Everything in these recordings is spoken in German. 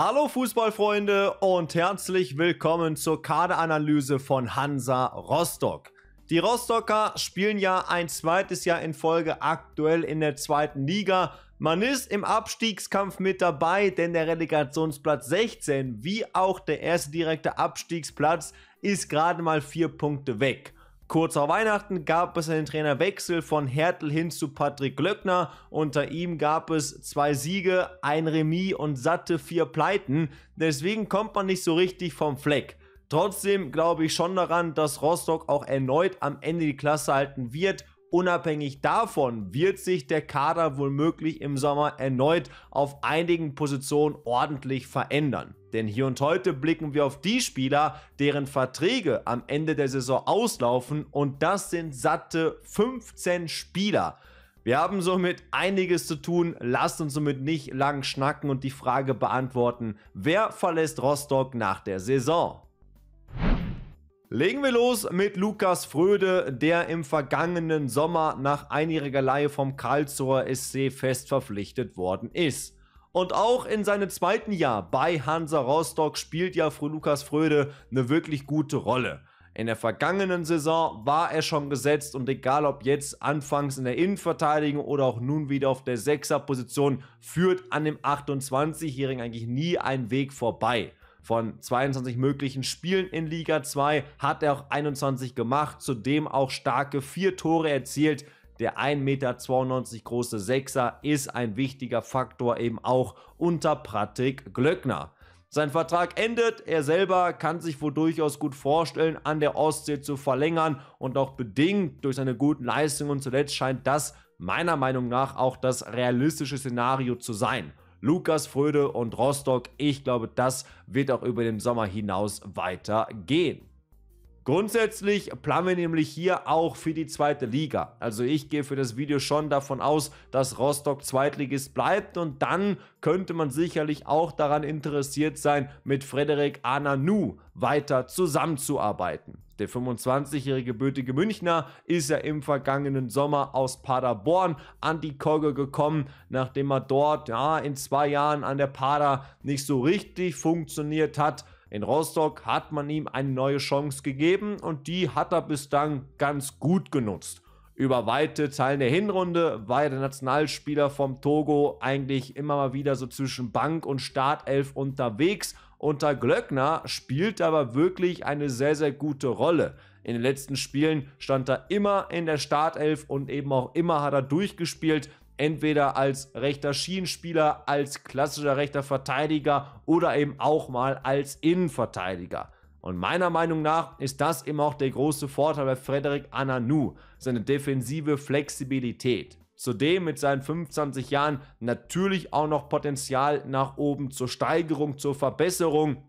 Hallo Fußballfreunde und herzlich willkommen zur Kaderanalyse von Hansa Rostock. Die Rostocker spielen ja ein zweites Jahr in Folge aktuell in der zweiten Liga. Man ist im Abstiegskampf mit dabei, denn der Relegationsplatz 16 wie auch der erste direkte Abstiegsplatz ist gerade mal vier Punkte weg. Kurz vor Weihnachten gab es einen Trainerwechsel von Hertel hin zu Patrick Glöckner. Unter ihm gab es zwei Siege, ein Remis und satte vier Pleiten. Deswegen kommt man nicht so richtig vom Fleck. Trotzdem glaube ich schon daran, dass Rostock auch erneut am Ende die Klasse halten wird Unabhängig davon wird sich der Kader womöglich im Sommer erneut auf einigen Positionen ordentlich verändern. Denn hier und heute blicken wir auf die Spieler, deren Verträge am Ende der Saison auslaufen und das sind satte 15 Spieler. Wir haben somit einiges zu tun, lasst uns somit nicht lang schnacken und die Frage beantworten, wer verlässt Rostock nach der Saison? Legen wir los mit Lukas Fröde, der im vergangenen Sommer nach einjähriger Leihe vom Karlsruher SC fest verpflichtet worden ist. Und auch in seinem zweiten Jahr bei Hansa Rostock spielt ja Lukas Fröde eine wirklich gute Rolle. In der vergangenen Saison war er schon gesetzt und egal ob jetzt anfangs in der Innenverteidigung oder auch nun wieder auf der Sechserposition, führt an dem 28-Jährigen eigentlich nie ein Weg vorbei. Von 22 möglichen Spielen in Liga 2 hat er auch 21 gemacht, zudem auch starke vier Tore erzielt. Der 1,92 Meter große Sechser ist ein wichtiger Faktor eben auch unter Pratik Glöckner. Sein Vertrag endet, er selber kann sich wohl durchaus gut vorstellen, an der Ostsee zu verlängern und auch bedingt durch seine guten Leistungen zuletzt scheint das meiner Meinung nach auch das realistische Szenario zu sein. Lukas Fröde und Rostock. Ich glaube, das wird auch über den Sommer hinaus weitergehen. Grundsätzlich planen wir nämlich hier auch für die zweite Liga. Also ich gehe für das Video schon davon aus, dass Rostock Zweitligist bleibt und dann könnte man sicherlich auch daran interessiert sein, mit Frederik Ananu weiter zusammenzuarbeiten. Der 25-jährige bötige Münchner ist ja im vergangenen Sommer aus Paderborn an die Kogge gekommen, nachdem er dort ja, in zwei Jahren an der Pader nicht so richtig funktioniert hat. In Rostock hat man ihm eine neue Chance gegeben und die hat er bislang ganz gut genutzt. Über weite Teilen der Hinrunde war der Nationalspieler vom Togo eigentlich immer mal wieder so zwischen Bank und Startelf unterwegs. Unter Glöckner spielt aber wirklich eine sehr, sehr gute Rolle. In den letzten Spielen stand er immer in der Startelf und eben auch immer hat er durchgespielt entweder als rechter Schienenspieler, als klassischer rechter Verteidiger oder eben auch mal als Innenverteidiger. Und meiner Meinung nach ist das eben auch der große Vorteil bei Frederik Ananu, seine defensive Flexibilität. Zudem mit seinen 25 Jahren natürlich auch noch Potenzial nach oben zur Steigerung, zur Verbesserung.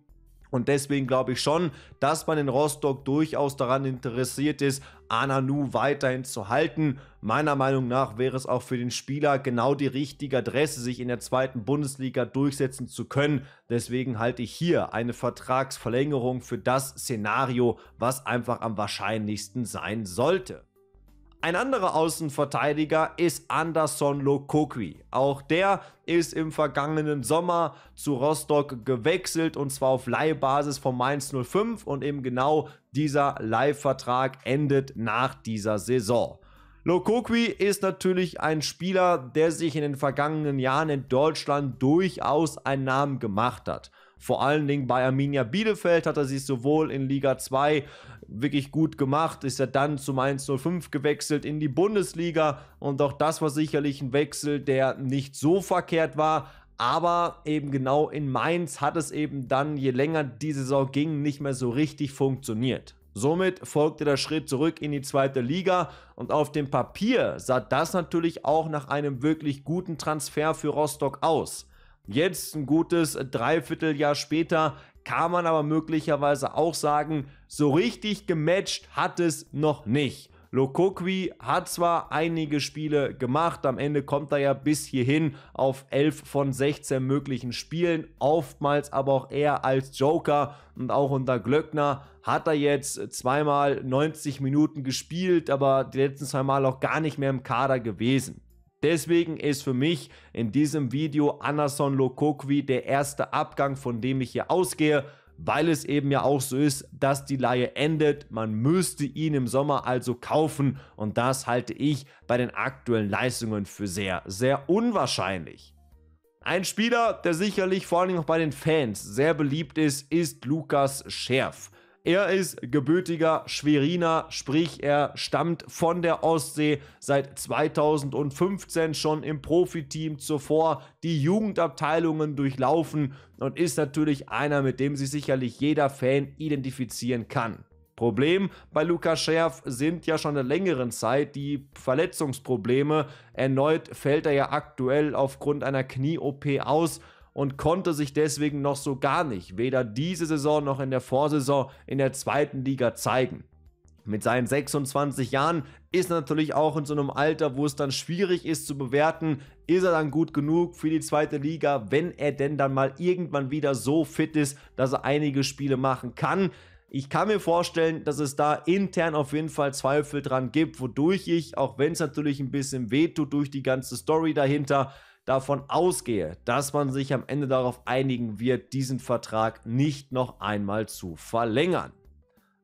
Und deswegen glaube ich schon, dass man in Rostock durchaus daran interessiert ist, Ananu weiterhin zu halten. Meiner Meinung nach wäre es auch für den Spieler genau die richtige Adresse, sich in der zweiten Bundesliga durchsetzen zu können. Deswegen halte ich hier eine Vertragsverlängerung für das Szenario, was einfach am wahrscheinlichsten sein sollte. Ein anderer Außenverteidiger ist Anderson Lokokwi. Auch der ist im vergangenen Sommer zu Rostock gewechselt und zwar auf Leihbasis von Mainz 05 und eben genau dieser Leihvertrag endet nach dieser Saison. Lokokwi ist natürlich ein Spieler, der sich in den vergangenen Jahren in Deutschland durchaus einen Namen gemacht hat. Vor allen Dingen bei Arminia Bielefeld hat er sich sowohl in Liga 2 wirklich gut gemacht, ist er dann zum 105 gewechselt in die Bundesliga und auch das war sicherlich ein Wechsel, der nicht so verkehrt war, aber eben genau in Mainz hat es eben dann, je länger die Saison ging, nicht mehr so richtig funktioniert. Somit folgte der Schritt zurück in die zweite Liga und auf dem Papier sah das natürlich auch nach einem wirklich guten Transfer für Rostock aus. Jetzt ein gutes Dreivierteljahr später kann man aber möglicherweise auch sagen, so richtig gematcht hat es noch nicht. Lokokwi hat zwar einige Spiele gemacht, am Ende kommt er ja bis hierhin auf 11 von 16 möglichen Spielen, oftmals aber auch eher als Joker und auch unter Glöckner hat er jetzt zweimal 90 Minuten gespielt, aber die letzten zwei Mal auch gar nicht mehr im Kader gewesen. Deswegen ist für mich in diesem Video Anderson Lokokwi der erste Abgang, von dem ich hier ausgehe, weil es eben ja auch so ist, dass die Laie endet. Man müsste ihn im Sommer also kaufen und das halte ich bei den aktuellen Leistungen für sehr, sehr unwahrscheinlich. Ein Spieler, der sicherlich vor allem auch bei den Fans sehr beliebt ist, ist Lukas Scherf. Er ist gebürtiger Schweriner, sprich er stammt von der Ostsee, seit 2015 schon im Profiteam zuvor die Jugendabteilungen durchlaufen und ist natürlich einer, mit dem sich sicherlich jeder Fan identifizieren kann. Problem bei Lukas Scherf sind ja schon eine längere Zeit die Verletzungsprobleme. Erneut fällt er ja aktuell aufgrund einer Knie-OP aus und konnte sich deswegen noch so gar nicht, weder diese Saison noch in der Vorsaison in der zweiten Liga zeigen. Mit seinen 26 Jahren ist natürlich auch in so einem Alter, wo es dann schwierig ist zu bewerten, ist er dann gut genug für die zweite Liga, wenn er denn dann mal irgendwann wieder so fit ist, dass er einige Spiele machen kann. Ich kann mir vorstellen, dass es da intern auf jeden Fall Zweifel dran gibt, wodurch ich, auch wenn es natürlich ein bisschen wehtut durch die ganze Story dahinter, davon ausgehe, dass man sich am Ende darauf einigen wird, diesen Vertrag nicht noch einmal zu verlängern.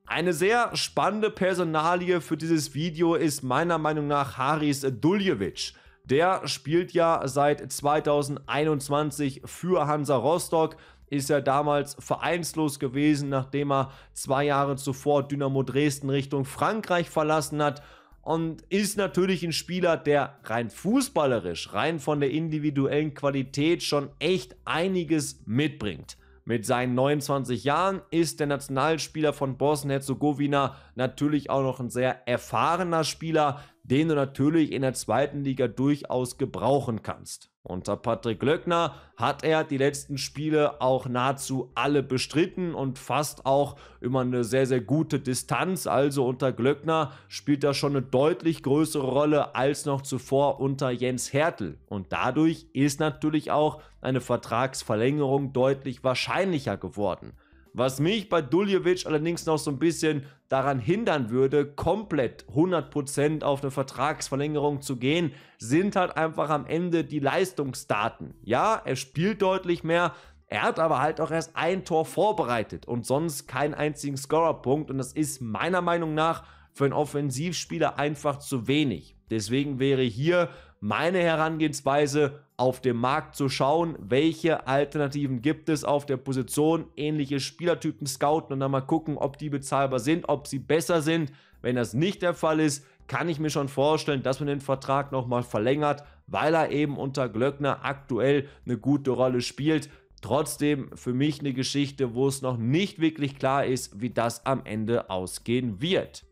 Eine sehr spannende Personalie für dieses Video ist meiner Meinung nach Haris Duljevic. Der spielt ja seit 2021 für Hansa Rostock, ist ja damals vereinslos gewesen, nachdem er zwei Jahre zuvor Dynamo Dresden Richtung Frankreich verlassen hat und ist natürlich ein Spieler, der rein fußballerisch, rein von der individuellen Qualität schon echt einiges mitbringt. Mit seinen 29 Jahren ist der Nationalspieler von Bosnien-Herzegowina natürlich auch noch ein sehr erfahrener Spieler, den du natürlich in der zweiten Liga durchaus gebrauchen kannst. Unter Patrick Löckner hat er die letzten Spiele auch nahezu alle bestritten und fast auch über eine sehr, sehr gute Distanz. Also unter Glöckner spielt er schon eine deutlich größere Rolle als noch zuvor unter Jens Hertel. Und dadurch ist natürlich auch eine Vertragsverlängerung deutlich wahrscheinlicher geworden. Was mich bei Duljevic allerdings noch so ein bisschen daran hindern würde, komplett 100% auf eine Vertragsverlängerung zu gehen, sind halt einfach am Ende die Leistungsdaten. Ja, er spielt deutlich mehr, er hat aber halt auch erst ein Tor vorbereitet und sonst keinen einzigen Scorerpunkt und das ist meiner Meinung nach für einen Offensivspieler einfach zu wenig. Deswegen wäre hier meine Herangehensweise, auf dem Markt zu schauen, welche Alternativen gibt es auf der Position, ähnliche Spielertypen scouten und dann mal gucken, ob die bezahlbar sind, ob sie besser sind. Wenn das nicht der Fall ist, kann ich mir schon vorstellen, dass man den Vertrag nochmal verlängert, weil er eben unter Glöckner aktuell eine gute Rolle spielt. Trotzdem für mich eine Geschichte, wo es noch nicht wirklich klar ist, wie das am Ende ausgehen wird.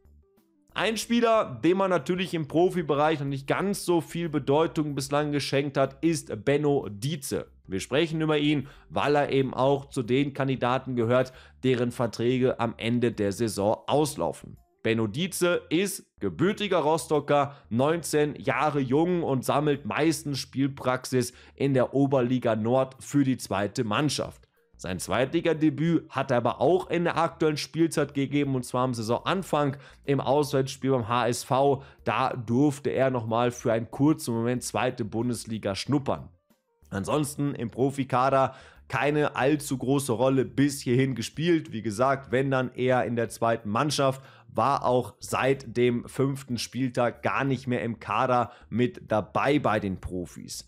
Ein Spieler, dem man natürlich im Profibereich noch nicht ganz so viel Bedeutung bislang geschenkt hat, ist Benno Dietze. Wir sprechen über ihn, weil er eben auch zu den Kandidaten gehört, deren Verträge am Ende der Saison auslaufen. Benno Dietze ist gebürtiger Rostocker, 19 Jahre jung und sammelt meistens Spielpraxis in der Oberliga Nord für die zweite Mannschaft. Sein Zweitligadebüt hat er aber auch in der aktuellen Spielzeit gegeben und zwar am Saisonanfang im Auswärtsspiel beim HSV. Da durfte er nochmal für einen kurzen Moment zweite Bundesliga schnuppern. Ansonsten im Profikader keine allzu große Rolle bis hierhin gespielt. Wie gesagt, wenn dann eher in der zweiten Mannschaft, war auch seit dem fünften Spieltag gar nicht mehr im Kader mit dabei bei den Profis.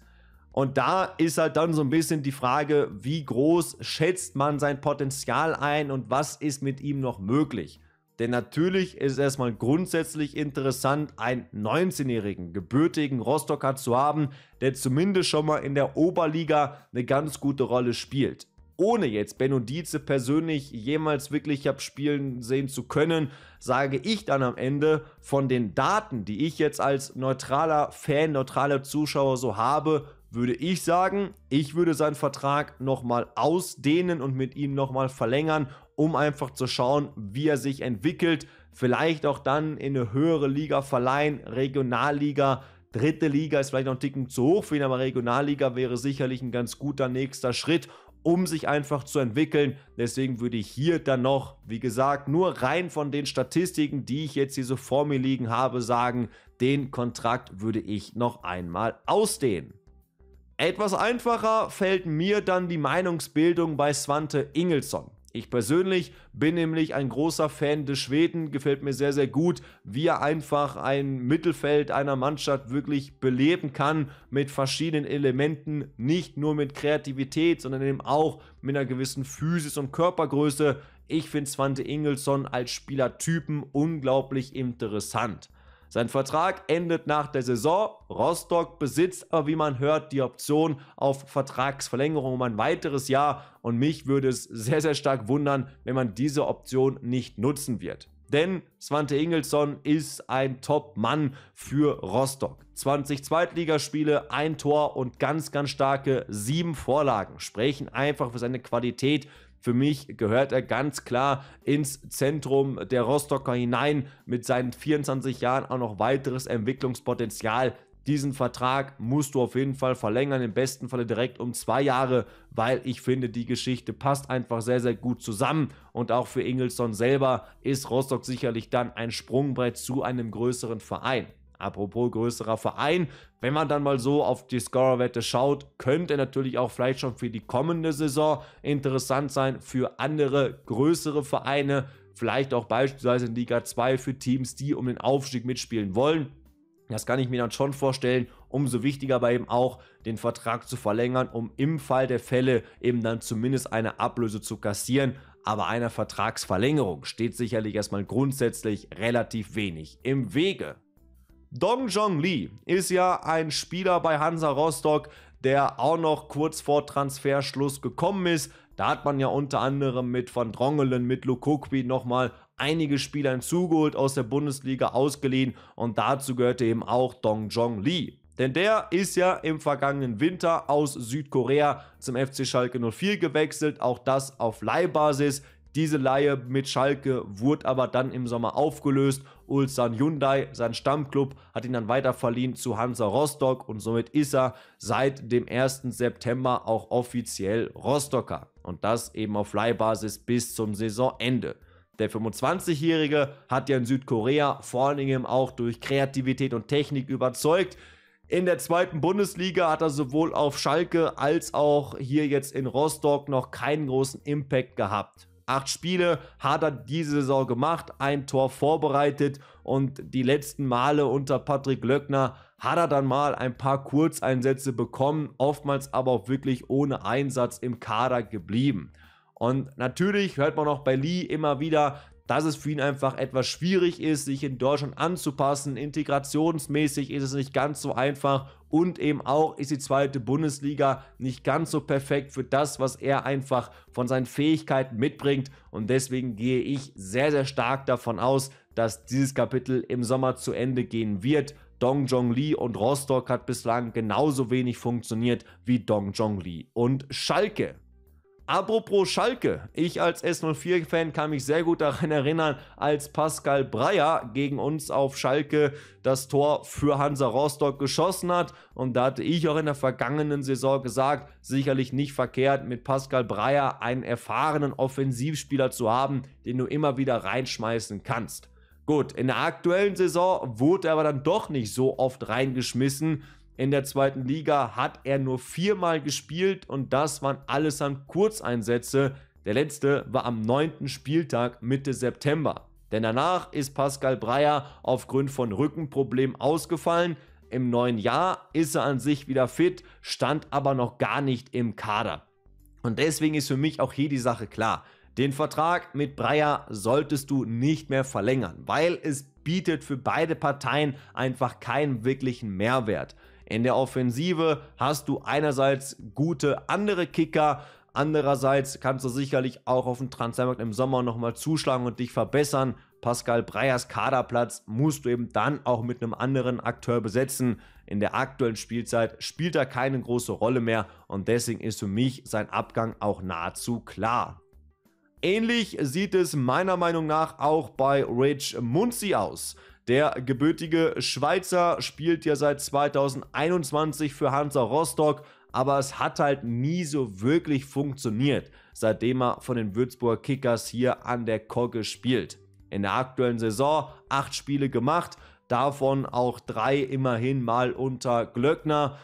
Und da ist halt dann so ein bisschen die Frage, wie groß schätzt man sein Potenzial ein und was ist mit ihm noch möglich? Denn natürlich ist es erstmal grundsätzlich interessant, einen 19-jährigen, gebürtigen Rostocker zu haben, der zumindest schon mal in der Oberliga eine ganz gute Rolle spielt. Ohne jetzt Benno Dietze persönlich jemals wirklich habe spielen sehen zu können, sage ich dann am Ende von den Daten, die ich jetzt als neutraler Fan, neutraler Zuschauer so habe, würde ich sagen, ich würde seinen Vertrag nochmal ausdehnen und mit ihm nochmal verlängern, um einfach zu schauen, wie er sich entwickelt. Vielleicht auch dann in eine höhere Liga verleihen, Regionalliga. Dritte Liga ist vielleicht noch ein Ticken zu hoch für ihn, aber Regionalliga wäre sicherlich ein ganz guter nächster Schritt, um sich einfach zu entwickeln. Deswegen würde ich hier dann noch, wie gesagt, nur rein von den Statistiken, die ich jetzt hier so vor mir liegen habe, sagen, den Kontrakt würde ich noch einmal ausdehnen. Etwas einfacher fällt mir dann die Meinungsbildung bei Svante Ingelsson. Ich persönlich bin nämlich ein großer Fan des Schweden, gefällt mir sehr, sehr gut, wie er einfach ein Mittelfeld einer Mannschaft wirklich beleben kann mit verschiedenen Elementen, nicht nur mit Kreativität, sondern eben auch mit einer gewissen Physis und Körpergröße. Ich finde Svante Ingelsson als Spielertypen unglaublich interessant. Sein Vertrag endet nach der Saison. Rostock besitzt aber, wie man hört, die Option auf Vertragsverlängerung um ein weiteres Jahr und mich würde es sehr, sehr stark wundern, wenn man diese Option nicht nutzen wird. Denn Svante Ingelsson ist ein Top-Mann für Rostock. 20 Zweitligaspiele, ein Tor und ganz, ganz starke sieben Vorlagen sprechen einfach für seine Qualität für mich gehört er ganz klar ins Zentrum der Rostocker hinein mit seinen 24 Jahren auch noch weiteres Entwicklungspotenzial. Diesen Vertrag musst du auf jeden Fall verlängern, im besten Falle direkt um zwei Jahre, weil ich finde, die Geschichte passt einfach sehr, sehr gut zusammen. Und auch für Ingelsson selber ist Rostock sicherlich dann ein Sprungbrett zu einem größeren Verein. Apropos größerer Verein, wenn man dann mal so auf die Scorerwette schaut, könnte natürlich auch vielleicht schon für die kommende Saison interessant sein für andere größere Vereine, vielleicht auch beispielsweise in Liga 2 für Teams, die um den Aufstieg mitspielen wollen. Das kann ich mir dann schon vorstellen. Umso wichtiger aber eben auch, den Vertrag zu verlängern, um im Fall der Fälle eben dann zumindest eine Ablöse zu kassieren. Aber einer Vertragsverlängerung steht sicherlich erstmal grundsätzlich relativ wenig im Wege. Dong Jong Lee ist ja ein Spieler bei Hansa Rostock, der auch noch kurz vor Transferschluss gekommen ist. Da hat man ja unter anderem mit Van Drongelen, mit Lukokwi nochmal einige Spieler hinzugeholt aus der Bundesliga ausgeliehen und dazu gehörte eben auch Dong Jong Lee. Denn der ist ja im vergangenen Winter aus Südkorea zum FC Schalke 04 gewechselt, auch das auf Leihbasis. Diese Laie mit Schalke wurde aber dann im Sommer aufgelöst. Ulsan Hyundai, sein Stammclub, hat ihn dann weiter verliehen zu Hansa Rostock und somit ist er seit dem 1. September auch offiziell Rostocker. Und das eben auf Leihbasis bis zum Saisonende. Der 25-Jährige hat ja in Südkorea vor Dingen auch durch Kreativität und Technik überzeugt. In der zweiten Bundesliga hat er sowohl auf Schalke als auch hier jetzt in Rostock noch keinen großen Impact gehabt. Acht Spiele hat er diese Saison gemacht, ein Tor vorbereitet und die letzten Male unter Patrick Löckner hat er dann mal ein paar Kurzeinsätze bekommen, oftmals aber auch wirklich ohne Einsatz im Kader geblieben. Und natürlich hört man auch bei Lee immer wieder, dass es für ihn einfach etwas schwierig ist, sich in Deutschland anzupassen. Integrationsmäßig ist es nicht ganz so einfach und eben auch ist die zweite Bundesliga nicht ganz so perfekt für das, was er einfach von seinen Fähigkeiten mitbringt. Und deswegen gehe ich sehr, sehr stark davon aus, dass dieses Kapitel im Sommer zu Ende gehen wird. Dong Jong und Rostock hat bislang genauso wenig funktioniert wie Dong Jong und Schalke. Apropos Schalke, ich als S04-Fan kann mich sehr gut daran erinnern, als Pascal Breyer gegen uns auf Schalke das Tor für Hansa Rostock geschossen hat. Und da hatte ich auch in der vergangenen Saison gesagt, sicherlich nicht verkehrt, mit Pascal Breyer einen erfahrenen Offensivspieler zu haben, den du immer wieder reinschmeißen kannst. Gut, in der aktuellen Saison wurde er aber dann doch nicht so oft reingeschmissen. In der zweiten Liga hat er nur viermal gespielt und das waren allesamt Kurzeinsätze. Der letzte war am 9. Spieltag Mitte September. Denn danach ist Pascal Breyer aufgrund von Rückenproblemen ausgefallen. Im neuen Jahr ist er an sich wieder fit, stand aber noch gar nicht im Kader. Und deswegen ist für mich auch hier die Sache klar. Den Vertrag mit Breyer solltest du nicht mehr verlängern, weil es bietet für beide Parteien einfach keinen wirklichen Mehrwert. In der Offensive hast du einerseits gute andere Kicker, andererseits kannst du sicherlich auch auf dem Transfermarkt im Sommer nochmal zuschlagen und dich verbessern. Pascal Breyers Kaderplatz musst du eben dann auch mit einem anderen Akteur besetzen. In der aktuellen Spielzeit spielt er keine große Rolle mehr und deswegen ist für mich sein Abgang auch nahezu klar. Ähnlich sieht es meiner Meinung nach auch bei Rich Munzi aus. Der gebürtige Schweizer spielt ja seit 2021 für Hansa Rostock, aber es hat halt nie so wirklich funktioniert, seitdem er von den Würzburger Kickers hier an der Kogge spielt. In der aktuellen Saison acht Spiele gemacht, davon auch drei immerhin mal unter Glöckner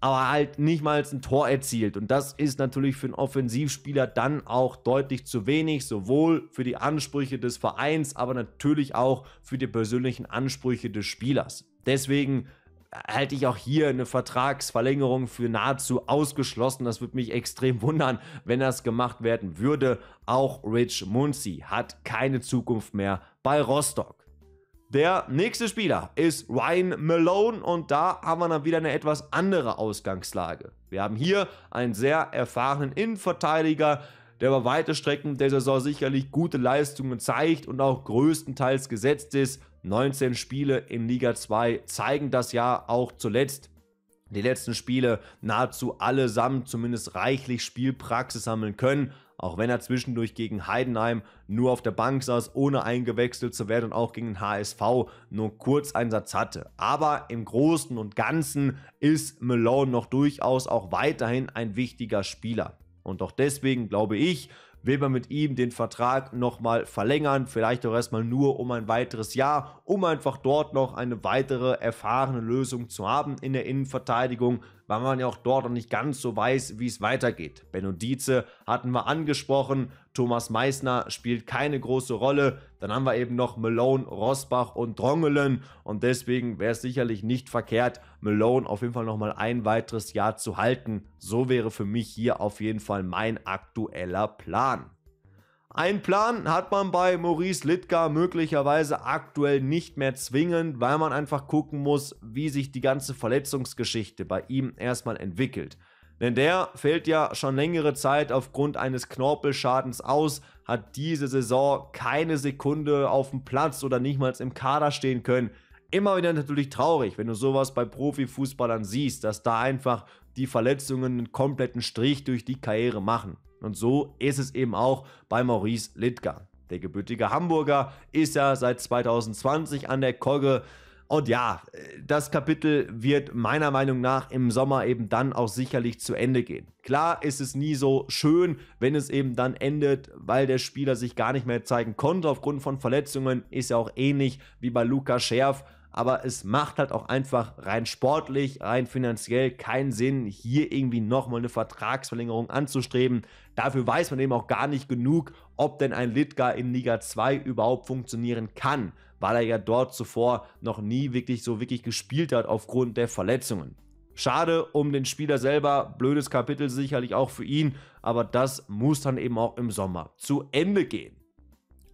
aber halt nicht mal ein Tor erzielt. Und das ist natürlich für einen Offensivspieler dann auch deutlich zu wenig, sowohl für die Ansprüche des Vereins, aber natürlich auch für die persönlichen Ansprüche des Spielers. Deswegen halte ich auch hier eine Vertragsverlängerung für nahezu ausgeschlossen. Das würde mich extrem wundern, wenn das gemacht werden würde. Auch Rich Muncy hat keine Zukunft mehr bei Rostock. Der nächste Spieler ist Ryan Malone und da haben wir dann wieder eine etwas andere Ausgangslage. Wir haben hier einen sehr erfahrenen Innenverteidiger, der über weite Strecken der Saison sicherlich gute Leistungen zeigt und auch größtenteils gesetzt ist. 19 Spiele in Liga 2 zeigen das ja auch zuletzt. Die letzten Spiele nahezu allesamt zumindest reichlich Spielpraxis sammeln können auch wenn er zwischendurch gegen Heidenheim nur auf der Bank saß, ohne eingewechselt zu werden und auch gegen den HSV nur Kurzeinsatz hatte. Aber im Großen und Ganzen ist Malone noch durchaus auch weiterhin ein wichtiger Spieler. Und auch deswegen glaube ich, will man mit ihm den Vertrag nochmal verlängern, vielleicht auch erstmal nur um ein weiteres Jahr, um einfach dort noch eine weitere erfahrene Lösung zu haben in der Innenverteidigung, weil man ja auch dort noch nicht ganz so weiß, wie es weitergeht. Benno Dietze hatten wir angesprochen, Thomas Meissner spielt keine große Rolle. Dann haben wir eben noch Malone, Rosbach und Drongelen und deswegen wäre es sicherlich nicht verkehrt, Malone auf jeden Fall nochmal ein weiteres Jahr zu halten. So wäre für mich hier auf jeden Fall mein aktueller Plan. Ein Plan hat man bei Maurice Littgar möglicherweise aktuell nicht mehr zwingend, weil man einfach gucken muss, wie sich die ganze Verletzungsgeschichte bei ihm erstmal entwickelt. Denn der fällt ja schon längere Zeit aufgrund eines Knorpelschadens aus, hat diese Saison keine Sekunde auf dem Platz oder nicht mal im Kader stehen können. Immer wieder natürlich traurig, wenn du sowas bei Profifußballern siehst, dass da einfach die Verletzungen einen kompletten Strich durch die Karriere machen. Und so ist es eben auch bei Maurice Littger. Der gebürtige Hamburger ist ja seit 2020 an der Kogge. Und ja, das Kapitel wird meiner Meinung nach im Sommer eben dann auch sicherlich zu Ende gehen. Klar ist es nie so schön, wenn es eben dann endet, weil der Spieler sich gar nicht mehr zeigen konnte aufgrund von Verletzungen. Ist ja auch ähnlich wie bei Luca Scherf aber es macht halt auch einfach rein sportlich, rein finanziell keinen Sinn, hier irgendwie nochmal eine Vertragsverlängerung anzustreben. Dafür weiß man eben auch gar nicht genug, ob denn ein Litka in Liga 2 überhaupt funktionieren kann, weil er ja dort zuvor noch nie wirklich so wirklich gespielt hat aufgrund der Verletzungen. Schade um den Spieler selber, blödes Kapitel sicherlich auch für ihn, aber das muss dann eben auch im Sommer zu Ende gehen.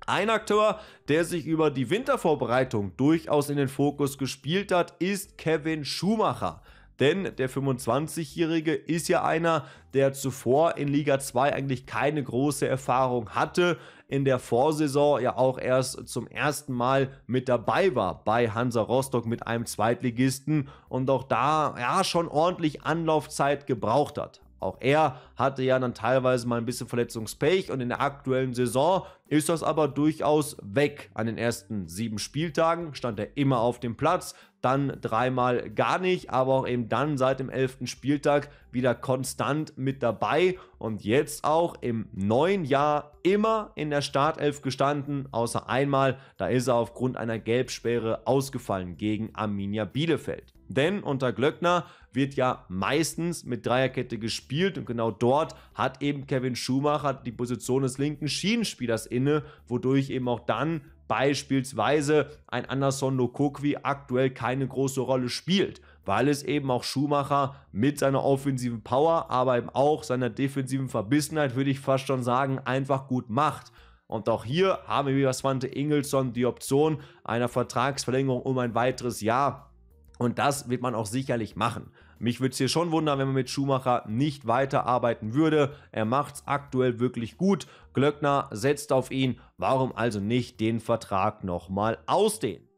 Ein Akteur, der sich über die Wintervorbereitung durchaus in den Fokus gespielt hat, ist Kevin Schumacher. Denn der 25-Jährige ist ja einer, der zuvor in Liga 2 eigentlich keine große Erfahrung hatte, in der Vorsaison ja auch erst zum ersten Mal mit dabei war bei Hansa Rostock mit einem Zweitligisten und auch da ja schon ordentlich Anlaufzeit gebraucht hat. Auch er hatte ja dann teilweise mal ein bisschen Verletzungspech und in der aktuellen Saison ist das aber durchaus weg. An den ersten sieben Spieltagen stand er immer auf dem Platz, dann dreimal gar nicht, aber auch eben dann seit dem elften Spieltag wieder konstant mit dabei und jetzt auch im neuen Jahr immer in der Startelf gestanden, außer einmal, da ist er aufgrund einer Gelbsperre ausgefallen gegen Arminia Bielefeld. Denn unter Glöckner wird ja meistens mit Dreierkette gespielt und genau dort hat eben Kevin Schumacher die Position des linken Schienenspielers inne, wodurch eben auch dann beispielsweise ein Anderson Lokokwi aktuell keine große Rolle spielt, weil es eben auch Schumacher mit seiner offensiven Power, aber eben auch seiner defensiven Verbissenheit, würde ich fast schon sagen, einfach gut macht. Und auch hier haben wir wie Svante Ingelsson die Option einer Vertragsverlängerung um ein weiteres Jahr. Und das wird man auch sicherlich machen. Mich würde es hier schon wundern, wenn man mit Schumacher nicht weiterarbeiten würde. Er macht es aktuell wirklich gut. Glöckner setzt auf ihn. Warum also nicht den Vertrag nochmal ausdehnen?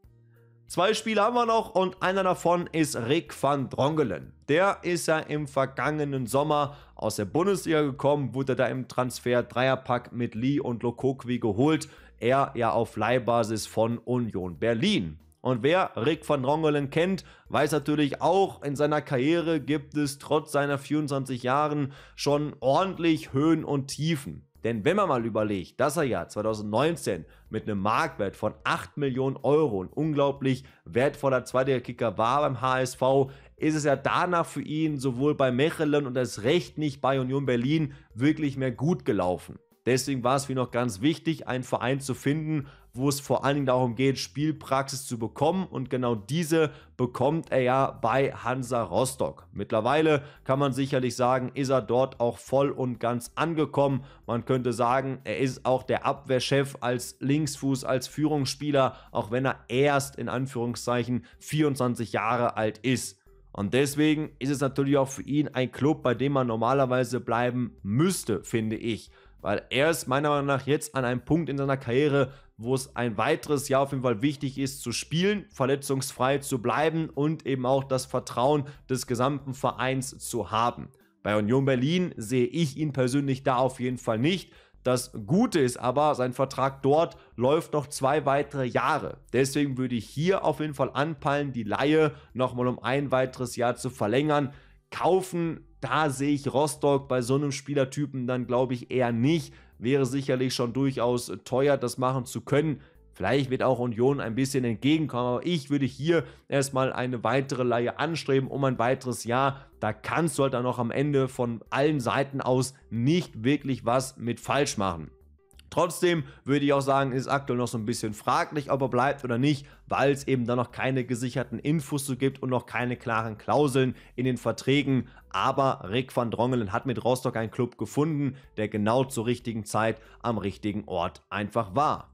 Zwei Spiele haben wir noch und einer davon ist Rick van Drongelen. Der ist ja im vergangenen Sommer aus der Bundesliga gekommen, wurde da im Transfer Dreierpack mit Lee und Lokokwi geholt. Er ja auf Leihbasis von Union Berlin. Und wer Rick van Drongelen kennt, weiß natürlich auch, in seiner Karriere gibt es trotz seiner 24 Jahren schon ordentlich Höhen und Tiefen. Denn wenn man mal überlegt, dass er ja 2019 mit einem Marktwert von 8 Millionen Euro ein unglaublich wertvoller Zweitliga-Kicker war beim HSV, ist es ja danach für ihn sowohl bei Mechelen und das Recht nicht bei Union Berlin wirklich mehr gut gelaufen. Deswegen war es für ihn noch ganz wichtig, einen Verein zu finden, wo es vor allen Dingen darum geht, Spielpraxis zu bekommen. Und genau diese bekommt er ja bei Hansa Rostock. Mittlerweile kann man sicherlich sagen, ist er dort auch voll und ganz angekommen. Man könnte sagen, er ist auch der Abwehrchef als Linksfuß, als Führungsspieler, auch wenn er erst in Anführungszeichen 24 Jahre alt ist. Und deswegen ist es natürlich auch für ihn ein Club, bei dem man normalerweise bleiben müsste, finde ich weil er ist meiner Meinung nach jetzt an einem Punkt in seiner Karriere, wo es ein weiteres Jahr auf jeden Fall wichtig ist, zu spielen, verletzungsfrei zu bleiben und eben auch das Vertrauen des gesamten Vereins zu haben. Bei Union Berlin sehe ich ihn persönlich da auf jeden Fall nicht. Das Gute ist aber, sein Vertrag dort läuft noch zwei weitere Jahre. Deswegen würde ich hier auf jeden Fall anpeilen, die Laie nochmal um ein weiteres Jahr zu verlängern. Kaufen da sehe ich Rostock bei so einem Spielertypen dann, glaube ich, eher nicht. Wäre sicherlich schon durchaus teuer, das machen zu können. Vielleicht wird auch Union ein bisschen entgegenkommen, aber ich würde hier erstmal eine weitere Leihe anstreben, um ein weiteres Jahr. Da kannst du halt dann noch am Ende von allen Seiten aus nicht wirklich was mit falsch machen. Trotzdem würde ich auch sagen, ist aktuell noch so ein bisschen fraglich, ob er bleibt oder nicht, weil es eben da noch keine gesicherten Infos so gibt und noch keine klaren Klauseln in den Verträgen. Aber Rick van Drongelen hat mit Rostock einen Club gefunden, der genau zur richtigen Zeit am richtigen Ort einfach war.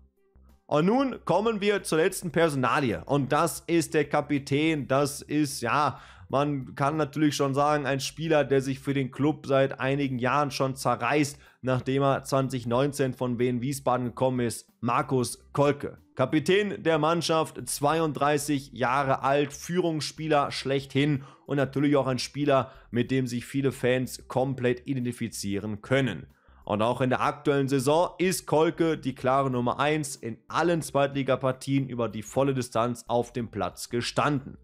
Und nun kommen wir zur letzten Personalie. Und das ist der Kapitän. Das ist, ja, man kann natürlich schon sagen, ein Spieler, der sich für den Club seit einigen Jahren schon zerreißt, nachdem er 2019 von Wien Wiesbaden gekommen ist, Markus Kolke. Kapitän der Mannschaft, 32 Jahre alt, Führungsspieler schlechthin und natürlich auch ein Spieler, mit dem sich viele Fans komplett identifizieren können. Und auch in der aktuellen Saison ist Kolke die klare Nummer 1 in allen Zweitligapartien über die volle Distanz auf dem Platz gestanden.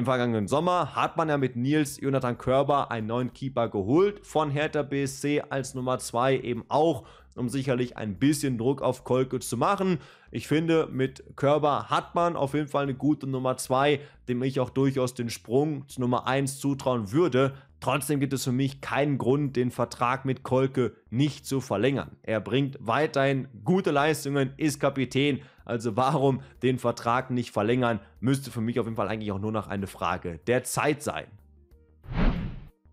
Im vergangenen Sommer hat man ja mit Nils Jonathan Körber einen neuen Keeper geholt von Hertha BSC als Nummer 2 eben auch, um sicherlich ein bisschen Druck auf Kolke zu machen. Ich finde, mit Körber hat man auf jeden Fall eine gute Nummer 2, dem ich auch durchaus den Sprung zu Nummer 1 zutrauen würde. Trotzdem gibt es für mich keinen Grund, den Vertrag mit Kolke nicht zu verlängern. Er bringt weiterhin gute Leistungen, ist Kapitän, also warum den Vertrag nicht verlängern, müsste für mich auf jeden Fall eigentlich auch nur noch eine Frage der Zeit sein.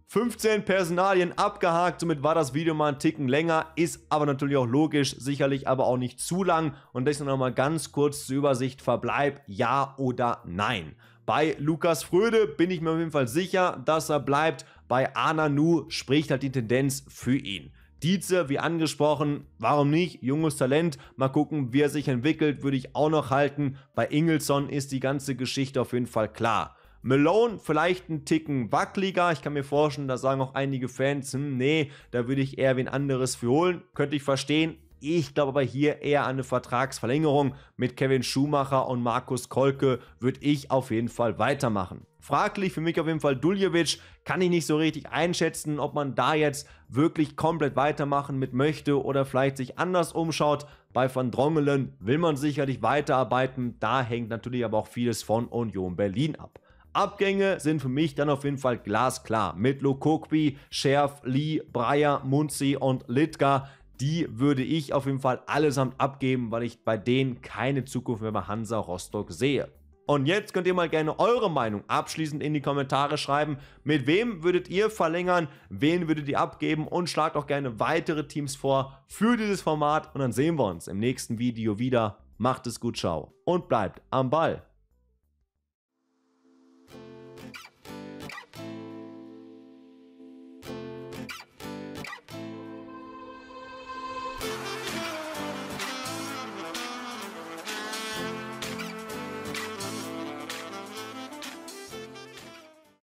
15 Personalien abgehakt, somit war das Video mal einen Ticken länger, ist aber natürlich auch logisch, sicherlich aber auch nicht zu lang und deswegen nochmal ganz kurz zur Übersicht Verbleib, ja oder nein. Bei Lukas Fröde bin ich mir auf jeden Fall sicher, dass er bleibt. Bei Ananu spricht halt die Tendenz für ihn. Dietze, wie angesprochen, warum nicht? Junges Talent. Mal gucken, wie er sich entwickelt, würde ich auch noch halten. Bei Ingelsson ist die ganze Geschichte auf jeden Fall klar. Malone vielleicht ein Ticken wackeliger. Ich kann mir vorstellen, da sagen auch einige Fans, hm, nee, da würde ich eher wen anderes für holen. Könnte ich verstehen. Ich glaube aber hier eher an eine Vertragsverlängerung mit Kevin Schumacher und Markus Kolke würde ich auf jeden Fall weitermachen. Fraglich für mich auf jeden Fall Duljevic, kann ich nicht so richtig einschätzen, ob man da jetzt wirklich komplett weitermachen mit möchte oder vielleicht sich anders umschaut. Bei Van Drongelen will man sicherlich weiterarbeiten, da hängt natürlich aber auch vieles von Union Berlin ab. Abgänge sind für mich dann auf jeden Fall glasklar. Mit Lokokbi, Scherf, Lee, Breyer, Munzi und Litka die würde ich auf jeden Fall allesamt abgeben, weil ich bei denen keine Zukunft mehr bei Hansa Rostock sehe. Und jetzt könnt ihr mal gerne eure Meinung abschließend in die Kommentare schreiben. Mit wem würdet ihr verlängern? Wen würdet ihr abgeben? Und schlagt auch gerne weitere Teams vor für dieses Format. Und dann sehen wir uns im nächsten Video wieder. Macht es gut, ciao. Und bleibt am Ball.